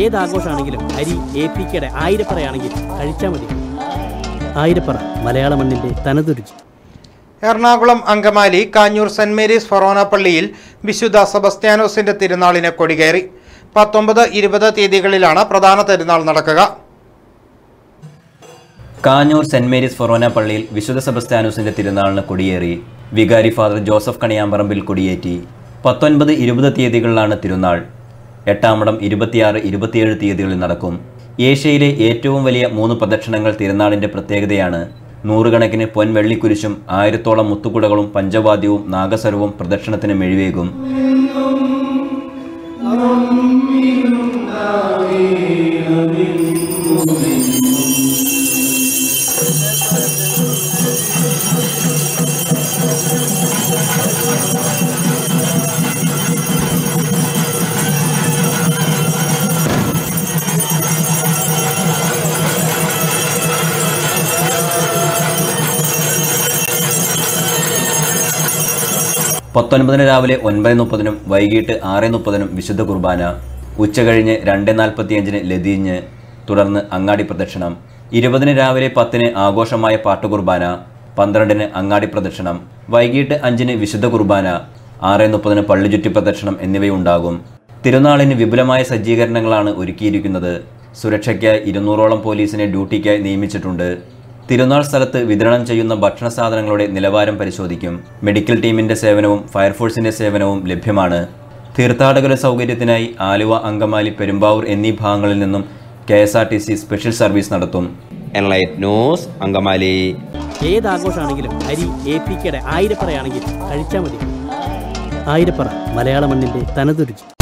ഏത് ആഘോഷമാണെങ്കിലും അരി എ പി കെയുടെ ആയിരപ്പറയാണെങ്കിൽ കഴിച്ചാൽ മതി. ആയിരപ്പറ മലയാള മണ്ണിന്റെ തനതുരുചി. എറണാകുളം അങ്കമാലി കാഞ്ഞൂർ സെന്റ് മേരീസ് ഫൊറോന പള്ളിയിൽ വിശുദ്ധ സെബസ്ത്യാനോസിന്റെ തിരുനാളിന് കൊടികയറി പത്തൊമ്പത് ഇരുപത് തീയതികളിലാണ് പ്രധാന തിരുനാൾ നടക്കുക. കാഞ്ഞൂർ സെന്റ് മേരീസ് ഫൊറോന പള്ളിയിൽ വിശുദ്ധ സെബസ്ത്യാനോസിന്റെ തിരുനാളിന് കൊടിയേറി വികാരി ഫാദർ ജോസഫ് കണിയാമ്പറമ്പിൽ കൊടിയേറ്റി. പത്തൊൻപത് ഇരുപത് തീയതികളിലാണ് തിരുനാൾ. എട്ടാമടം ഇരുപത്തിയാറ് ഇരുപത്തിയേഴ് തീയതികളിൽ നടക്കും. ഏഷ്യയിലെ ഏറ്റവും വലിയ മൂന്ന് പ്രദക്ഷിണങ്ങൾ തിരുനാളിന്റെ പ്രത്യേകതയാണ്. നൂറുകണക്കിന് പൊൻവെള്ളിക്കുരിശും ആയിരത്തോളം മുത്തുകുടകളും പഞ്ചവാദ്യവും നാഗസരവും പ്രദക്ഷിണത്തിന് മെഴിവേകും പത്തൊൻപതിന് രാവിലെ ഒൻപത് മുപ്പതിനും വൈകിട്ട് ആറ് മുപ്പതിനും വിശുദ്ധ കുർബാന ഉച്ചകഴിഞ്ഞ് രണ്ട് നാൽപ്പത്തിയഞ്ചിന് ലതീഞ്ഞ് തുടർന്ന് അങ്ങാടി പ്രദക്ഷിണം. ഇരുപതിന് രാവിലെ പത്തിന് ആഘോഷമായ പാട്ടുകുർബാന പന്ത്രണ്ടിന് അങ്ങാടി പ്രദക്ഷിണം വൈകിട്ട് അഞ്ചിന് വിശുദ്ധ കുർബാന ആറ് മുപ്പതിന് പള്ളി ചുറ്റി പ്രദക്ഷിണം എന്നിവയുണ്ടാകും. തിരുനാളിന് വിപുലമായ സജ്ജീകരണങ്ങളാണ് ഒരുക്കിയിരിക്കുന്നത്. സുരക്ഷയ്ക്കായി ഇരുന്നൂറോളം പോലീസിനെ ഡ്യൂട്ടിക്കായി നിയമിച്ചിട്ടുണ്ട്. തിരുനാൾ സ്ഥലത്ത് വിതരണം ചെയ്യുന്ന ഭക്ഷണ സാധനങ്ങളുടെ നിലവാരം പരിശോധിക്കും. മെഡിക്കൽ ടീമിന്റെ സേവനവും ഫയർഫോഴ്സിന്റെ സേവനവും ലഭ്യമാണ്. തീർത്ഥാടകര സൗകര്യത്തിനായി ആലുവ അങ്കമാലി പെരുമ്പാവൂർ എന്നീ ഭാഗങ്ങളിൽ നിന്നും K S R T C special service നടത്തും. Enlight News Angamaly. ഏത് ആഘോഷമാണെങ്കിലും അരി എ പി കെയുടെ ആയിരപ്പറയാണെങ്കിൽ കഴിച്ചാൽ മതി. ആയിരപ്പറ മലയാള മണ്ണിന്റെ തനതുരുചി.